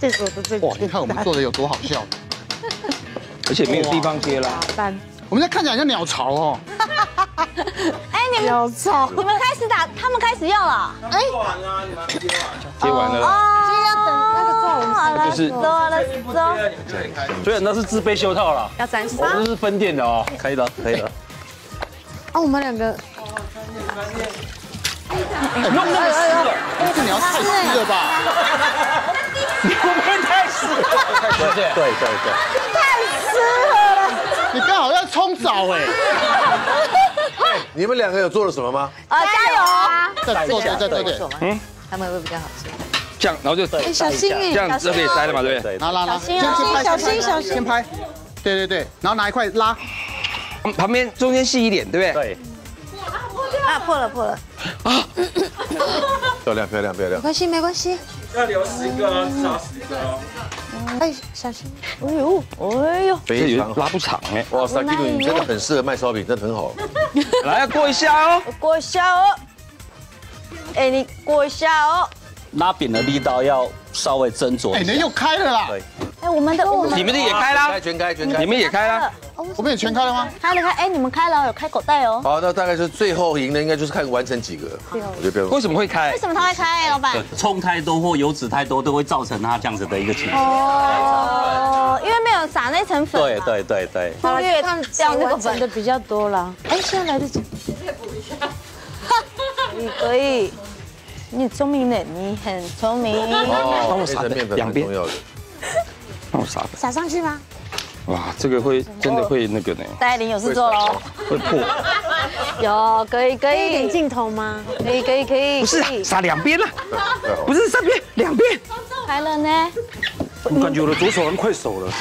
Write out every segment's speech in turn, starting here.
这是我的最哇，你看我们做的有多好笑，而且没有地方接啦。三我们这看起来像鸟巢哦。哎，你们有草，你们开始打，他们开始要了。哎，接完了啦，哦，要等那个做我们好了，就是走了走。所以那是自备袖套了，要展示我们是分店的哦，可以的，可以的。哦，我们两个弄那么湿了，这鸟太湿了吧？你会不会太湿？对对对对对。你刚好要冲澡哎。你们两个有做了什么吗？啊，加油！再做点，再做点，嗯，他们会比较好吃。这样，然后就哎，小心哎，这样就可以塞了嘛，对不对？拿拉拉，小心啊先拍小心小心先拍，对对对，然后拿一块拉，旁边中间细一点，对不对？对，啊，破了破了。漂亮漂亮漂亮没。关系没关系。要留十个，至少十个哦。哎，小心。哎呦，哎呦，非常。拉不长哎。哇塞，你真的很适合卖烧饼，真的很好。来，要过一下哦。过一下哦。哎，你过一下哦。拉饼的力道要稍微斟酌哎，一下。人又开了啦，哎，我们的我们你们的也开啦开，全开全开你。们也开啦。我们也全开了吗？开了开，哎，你们开了有开口袋哦。好，那大概是最后赢的，应该就是看完成几个。我觉得不要为什么会开为？什么他会开，老板？葱太多或油脂太多都会造成他这样子的一个情况。哦，因为没有撒那层粉。对。对对对，忽略看掉那个粉的。比较多了。哎，现在来得及。可以可以，你很聪明的，你很聪明。哦，撒黑色面粉两边很重要的。让我撒。撒上去吗？哇，这个会真的会那个呢，戴琳有事做喽。会破。有，可以可可以点以，镜头吗？可以可以可以。不是撒两边了，不是三边，两边。开了呢。我感觉我的左手很快手了。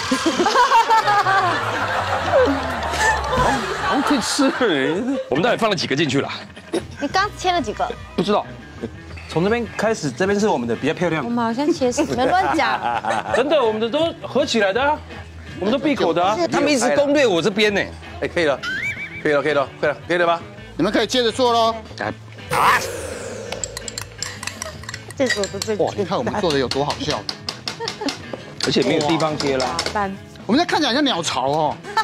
好像可以吃了。我们到底放了几个进去了？你刚切了几个？不知道。从这边开始，这边是我们的比较漂亮我。们好像切死。你们乱讲。真的，我们的都合起来的啊，我们都闭口的啊。他们一直攻略我这边呢。哎，可以了，可以了，可以了，可以了，可以了吧？你们可以接着做喽。啊这是我的最哇，你看我们做的有多好笑，而且没有地方接了。我们在看起来像鸟巢哦。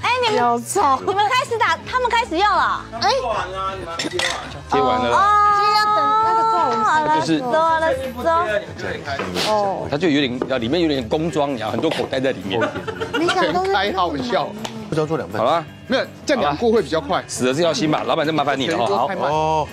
哎，你们有草，你们开始打，他们开始要了。哎。接完了啦，哦，要等那个做我们好了，就是走了走。哦，它就有点啊，里面有点工装，然后很多口袋在里面。你想到是全开好笑，不知道做两份好。了，没有这样两过会比较快。死了这条心吧，老板，就麻烦你了哈。好